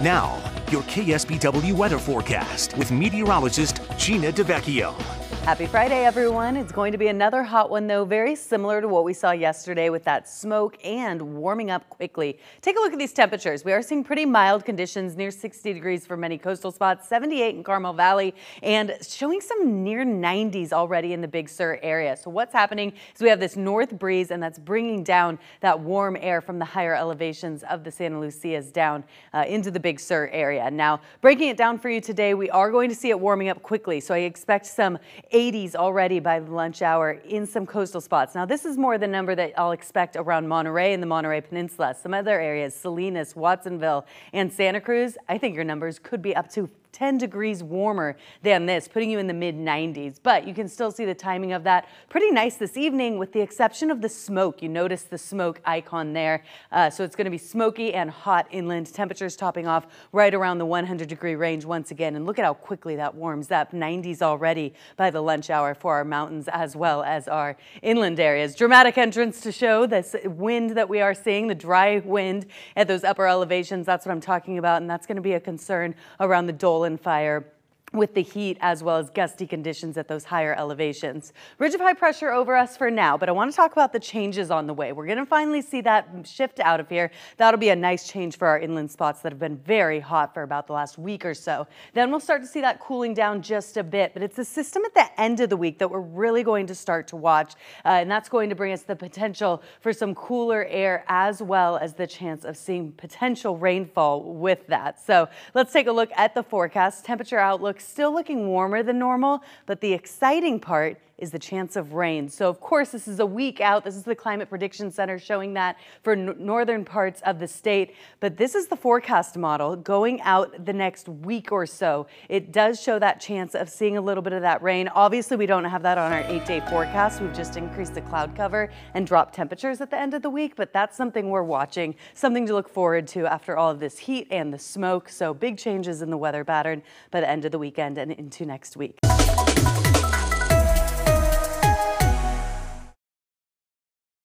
Now, your KSBW weather forecast with meteorologist Gina DeVecchio. Happy Friday, everyone. It's going to be another hot one, though, very similar to what we saw yesterday with that smoke and warming up quickly. Take a look at these temperatures. We are seeing pretty mild conditions near 60 degrees for many coastal spots, 78 in Carmel Valley, and showing some near 90s already in the Big Sur area. So what's happening is we have this north breeze, and that's bringing down that warm air from the higher elevations of the Santa Lucias down uh, into the Big Sur area. Now, breaking it down for you today, we are going to see it warming up quickly. So I expect some 80s already by lunch hour in some coastal spots. Now, this is more the number that I'll expect around Monterey and the Monterey Peninsula. Some other areas, Salinas, Watsonville, and Santa Cruz, I think your numbers could be up to 10 degrees warmer than this, putting you in the mid 90s. But you can still see the timing of that pretty nice this evening with the exception of the smoke. You notice the smoke icon there. Uh, so it's going to be smoky and hot inland. Temperatures topping off right around the 100 degree range once again. And look at how quickly that warms up. 90s already by the lunch hour for our mountains as well as our inland areas. Dramatic entrance to show this wind that we are seeing, the dry wind at those upper elevations. That's what I'm talking about. And that's going to be a concern around the Dole Dolan fire with the heat as well as gusty conditions at those higher elevations. Ridge of high pressure over us for now, but I want to talk about the changes on the way. We're going to finally see that shift out of here. That'll be a nice change for our inland spots that have been very hot for about the last week or so. Then we'll start to see that cooling down just a bit, but it's the system at the end of the week that we're really going to start to watch, uh, and that's going to bring us the potential for some cooler air as well as the chance of seeing potential rainfall with that. So let's take a look at the forecast. Temperature outlook still looking warmer than normal, but the exciting part is the chance of rain. So of course, this is a week out. This is the Climate Prediction Center showing that for northern parts of the state. But this is the forecast model going out the next week or so. It does show that chance of seeing a little bit of that rain. Obviously, we don't have that on our eight day forecast. We've just increased the cloud cover and dropped temperatures at the end of the week, but that's something we're watching, something to look forward to after all of this heat and the smoke. So big changes in the weather pattern by the end of the weekend and into next week.